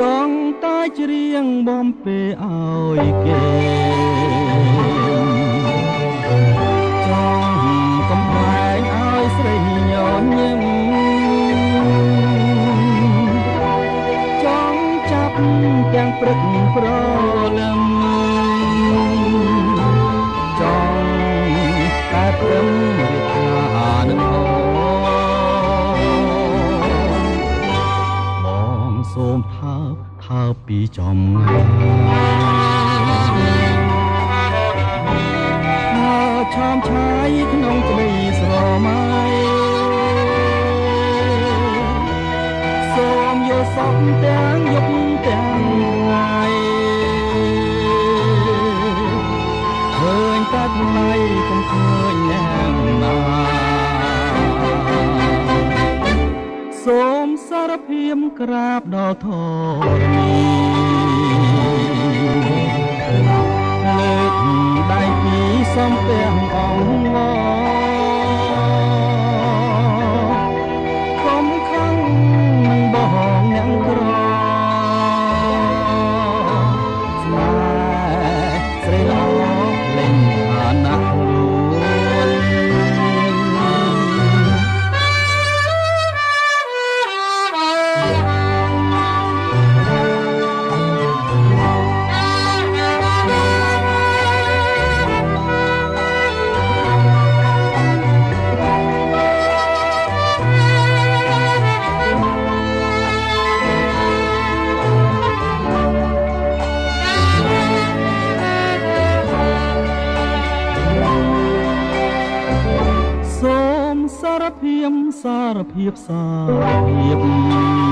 ចង់តែច្រៀងបំពេឲ្យគេ ពីចំងាយឆោមឆាយក្នុងក្តីស្រមៃសូមយកសពទាំងយប់ទាំងថ្ងៃឃើញតែថ្លៃកុំឃើញអ្នកណាសូម សារភាពក្រាបដល់ធរ ភាពសារភាពសារភាព